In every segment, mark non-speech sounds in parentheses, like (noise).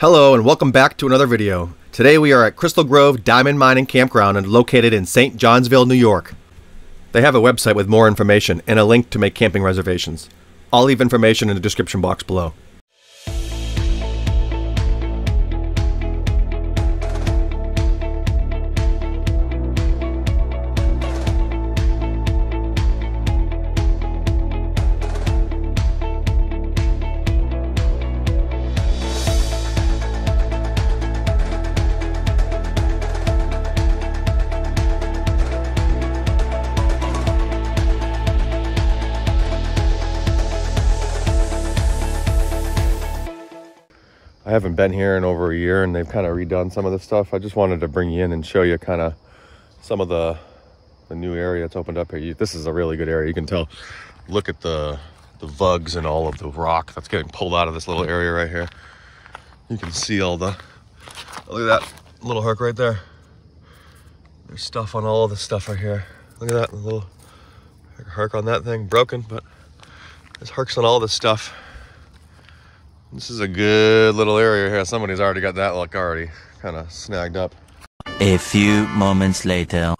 Hello and welcome back to another video. Today we are at Crystal Grove Diamond Mining Campground and located in St. Johnsville, New York. They have a website with more information and a link to make camping reservations. I'll leave information in the description box below. I haven't been here in over a year and they've kind of redone some of the stuff. I just wanted to bring you in and show you kind of some of the the new area that's opened up here. You, this is a really good area. You can tell, look at the the vugs and all of the rock that's getting pulled out of this little area right here. You can see all the, look at that little herc right there. There's stuff on all of this stuff right here. Look at that little herc on that thing, broken, but there's hercs on all this stuff. This is a good little area here. Somebody's already got that look already kind of snagged up. A few moments later.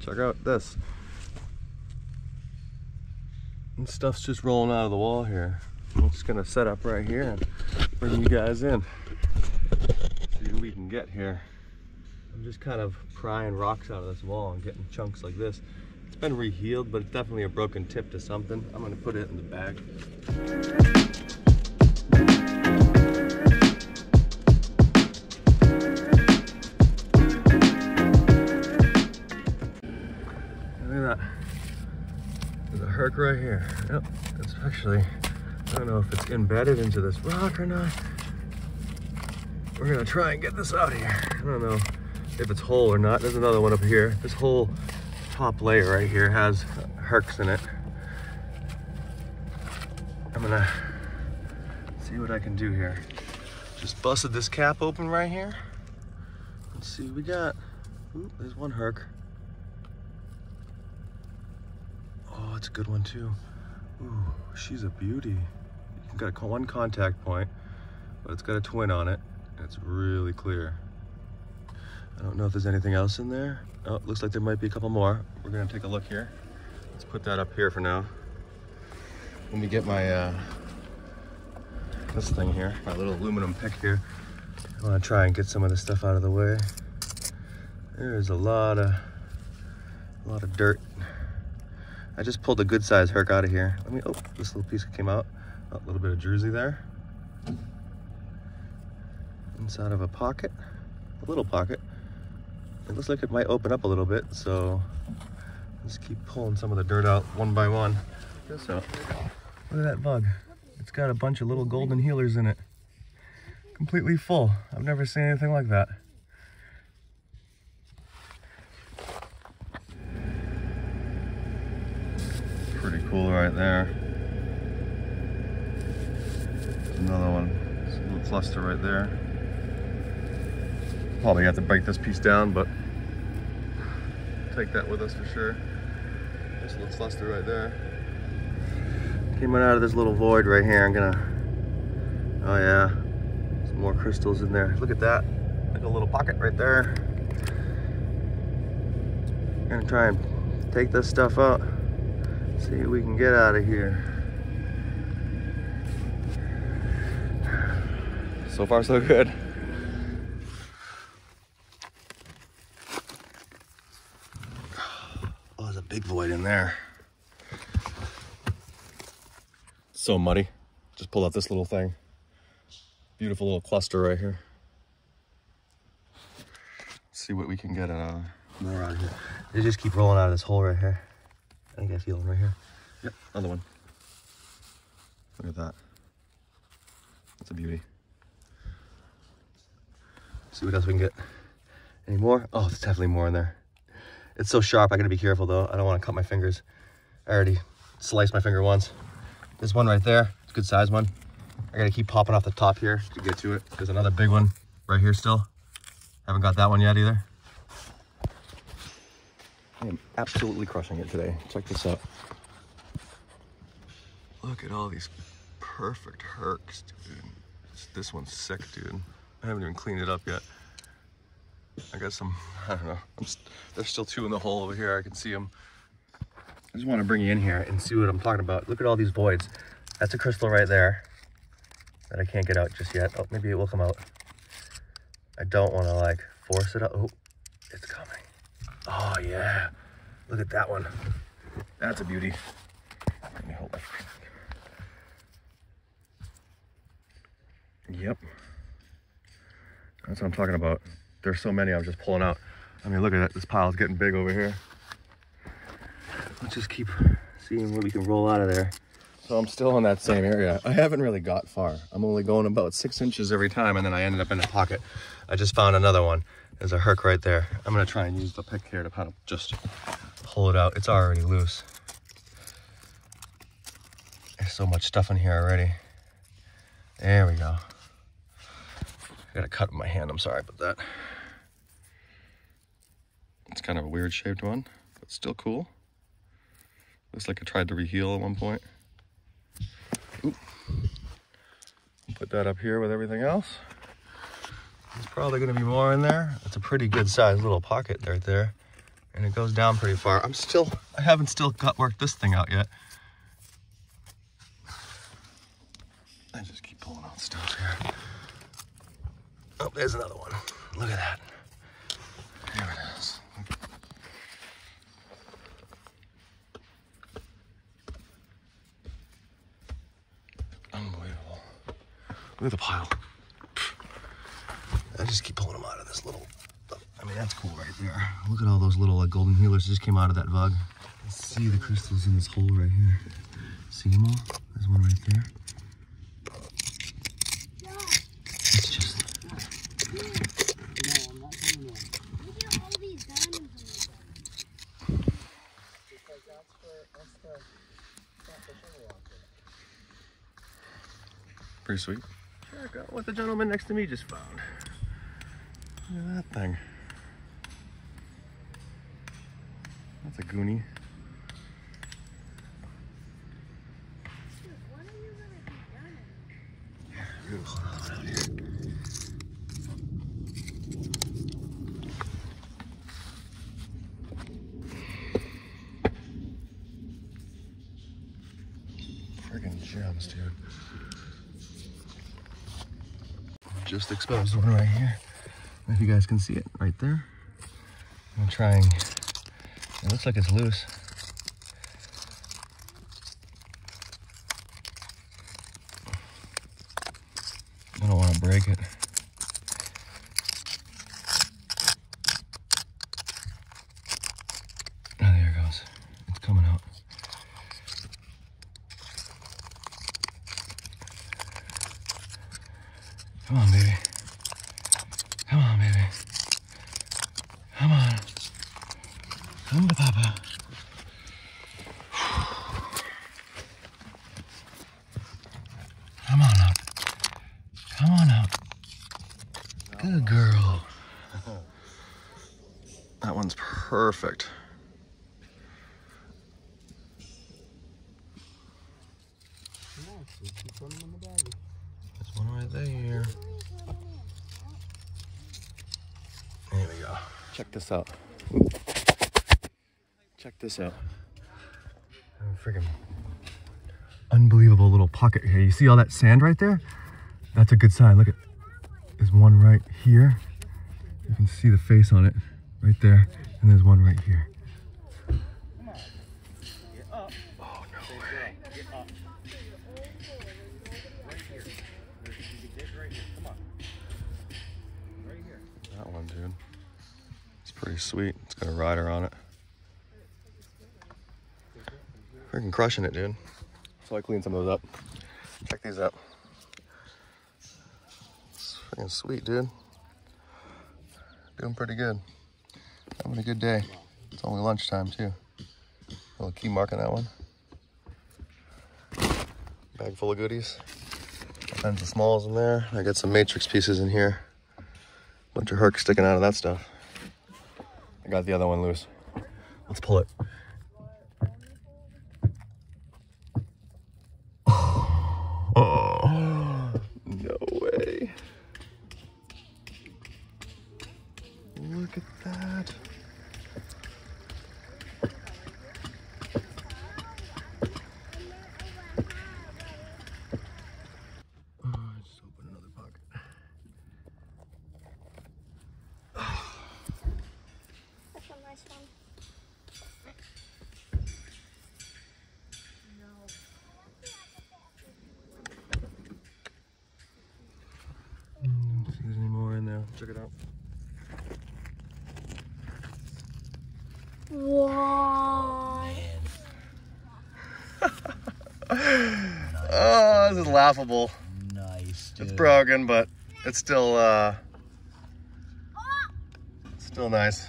Check out this. And stuff's just rolling out of the wall here. I'm just gonna set up right here and bring you guys in. See what we can get here. I'm just kind of prying rocks out of this wall and getting chunks like this. It's been rehealed, but it's definitely a broken tip to something. I'm gonna put it in the bag. Herc right here. Yep, it's actually, I don't know if it's embedded into this rock or not. We're gonna try and get this out of here. I don't know if it's whole or not. There's another one up here. This whole top layer right here has hercs in it. I'm gonna see what I can do here. Just busted this cap open right here. Let's see what we got. Ooh, there's one herc. It's a good one too. Ooh, she's a beauty. You've got one contact point, but it's got a twin on it. It's really clear. I don't know if there's anything else in there. Oh, looks like there might be a couple more. We're gonna take a look here. Let's put that up here for now. Let me get my, uh, this thing here, my little aluminum pick here. I wanna try and get some of this stuff out of the way. There's a lot of, a lot of dirt I just pulled a good size herc out of here. Let me, oh, this little piece came out. A little bit of jersey there. Inside of a pocket, a little pocket. It looks like it might open up a little bit, so let's keep pulling some of the dirt out one by one. So, look at that vug. It's got a bunch of little golden healers in it. Completely full. I've never seen anything like that. pretty there. Another one, a little cluster right there. Probably have to break this piece down, but take that with us for sure. Just a little cluster right there. Came out of this little void right here. I'm gonna, oh yeah, some more crystals in there. Look at that, like a little pocket right there. Gonna try and take this stuff out. See what we can get out of here. So far, so good. Oh, there's a big void in there. So muddy. Just pulled out this little thing. Beautiful little cluster right here. Let's see what we can get uh, more out of here. They just keep rolling out of this hole right here. I think I feel one right here. Yep, another one. Look at that. That's a beauty. See what else we can get. Any more? Oh, there's definitely more in there. It's so sharp, I gotta be careful though. I don't wanna cut my fingers. I already sliced my finger once. This one right there, it's a good size one. I gotta keep popping off the top here to get to it. There's another big one right here still. Haven't got that one yet either. I am absolutely crushing it today. Check this out. Look at all these perfect hercs, dude. This one's sick, dude. I haven't even cleaned it up yet. I got some, (laughs) I don't know. St there's still two in the hole over here. I can see them. I just want to bring you in here and see what I'm talking about. Look at all these voids. That's a crystal right there that I can't get out just yet. Oh, maybe it will come out. I don't want to like force it out. Oh, it's coming. Oh yeah. Look at that one. That's a beauty. Let me hold Yep. That's what I'm talking about. There's so many I'm just pulling out. I mean, look at that. This pile's getting big over here. Let's just keep seeing what we can roll out of there. So I'm still in that same area. I haven't really got far. I'm only going about six inches every time and then I ended up in a pocket. I just found another one. There's a herc right there. I'm gonna try and use the pick here to kind of just pull it out. It's already loose. There's so much stuff in here already. There we go. I got a cut in my hand, I'm sorry about that. It's kind of a weird shaped one, but still cool. Looks like I tried to reheal at one point. Put that up here with everything else. There's probably gonna be more in there. It's a pretty good sized little pocket right there. And it goes down pretty far. I'm still, I haven't still got worked this thing out yet. I just keep pulling out stuff here. Oh, there's another one. Look at that. There it is. Unbelievable. Look at the pile. I just keep pulling them out of this little, I mean, that's cool right there. Look at all those little like, golden healers just came out of that vug. See the crystals in this hole right here. See them all? There's one right there. It's just, pretty sweet. Check out what the gentleman next to me just found. Look at that thing. That's a goonie. Beautiful out here. Friggin' gems, dude. Just exposed one right here. If you guys can see it right there. I'm trying. It looks like it's loose. I don't want to break it. Oh, there it goes. It's coming out. Come on, baby. Come on, baby. Come on. Come Papa. Come on up. Come on up. Good girl. That one's perfect. There's one right there. There we go. Check this out. Check this out. Oh, freaking unbelievable little pocket here. You see all that sand right there? That's a good sign. Look at there's one right here. You can see the face on it right there. And there's one right here. Oh no way. That one, dude. It's pretty sweet. It's got a rider on it. Freaking crushing it, dude. So I cleaned some of those up. Check these out. It's freaking sweet, dude. Doing pretty good. Having a good day. It's only lunchtime, too. little key mark on that one. Bag full of goodies. Tons of smalls in there. I got some matrix pieces in here. Bunch of herc sticking out of that stuff. I got the other one loose. Let's pull it. at that. Oh, I just opened another pocket. That's a nice one. (laughs) Oh, this is laughable. Nice, dude. It's broken, but it's still uh still nice.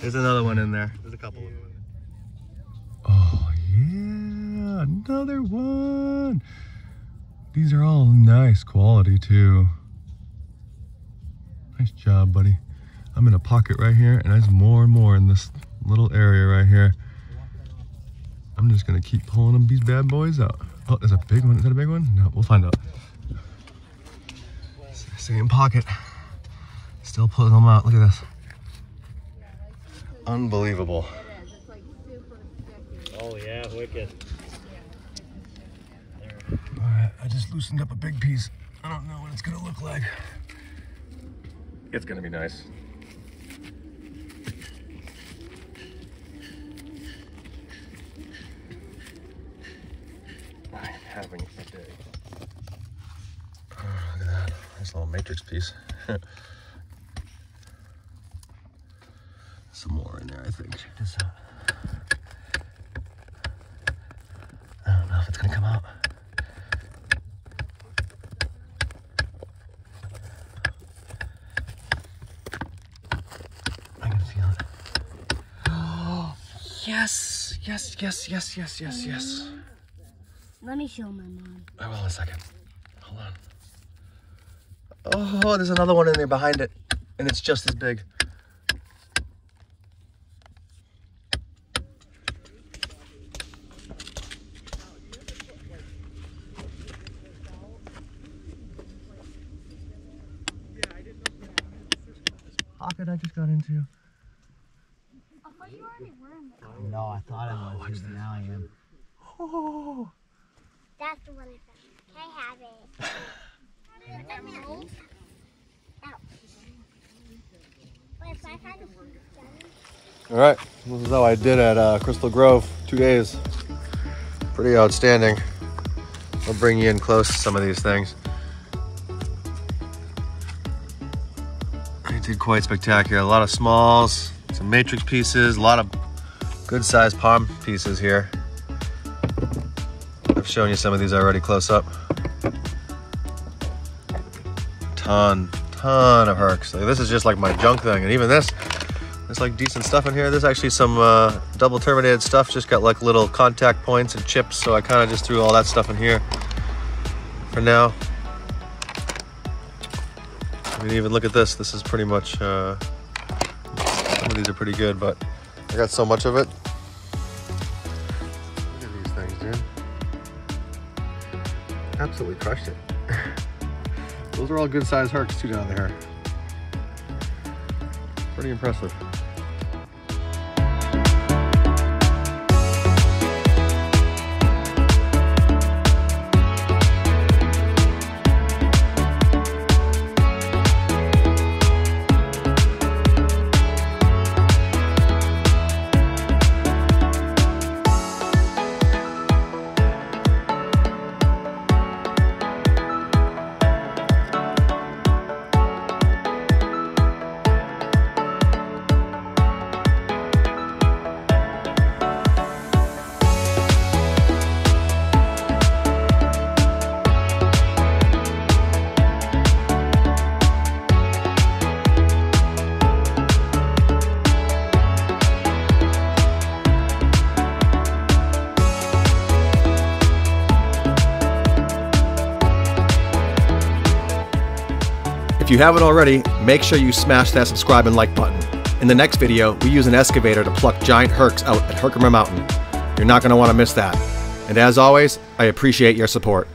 There's another one in there. There's a couple of them. Oh yeah, another one. These are all nice quality too. Nice job, buddy. I'm in a pocket right here, and there's more and more in this little area right here. I'm just gonna keep pulling them these bad boys out. Oh, there's a big one. Is that a big one? No, we'll find out. Same pocket. Still pulling them out. Look at this. Unbelievable. Oh, yeah, wicked. All right, I just loosened up a big piece. I don't know what it's gonna look like. It's gonna be nice. I'm having a day. Oh, look at that. Nice little matrix piece. (laughs) Some more in there, I think. Check this out. I don't know if it's gonna come out. I (gasps) yes, yes, yes, yes, yes, yes, yes. Let me show my mom. I will in a second. Hold on. Oh, there's another one in there behind it, and it's just as big. Pocket I just got into. I thought you already were in the No, I thought I was, oh, but now I am. Oh, That's the one I found. Can I have it? Let me know. Ow. Wait, if I had a fruit All right, this is how I did at uh, Crystal Grove. Two days. Pretty outstanding. I'll bring you in close to some of these things. I did quite spectacular. A lot of smalls, some matrix pieces, a lot of good sized palm pieces here. I've shown you some of these already close up. Ton, ton of hercs. Like, this is just like my junk thing, and even this, there's like decent stuff in here. There's actually some uh, double terminated stuff. Just got like little contact points and chips. So I kind of just threw all that stuff in here for now. I mean, even look at this. This is pretty much, uh, some of these are pretty good, but I got so much of it. Look at these things, dude. Absolutely crushed it. Those are all good sized hercs too down there. Pretty impressive. If you haven't already, make sure you smash that subscribe and like button. In the next video, we use an excavator to pluck giant herks out at Herkimer Mountain. You're not going to want to miss that. And as always, I appreciate your support.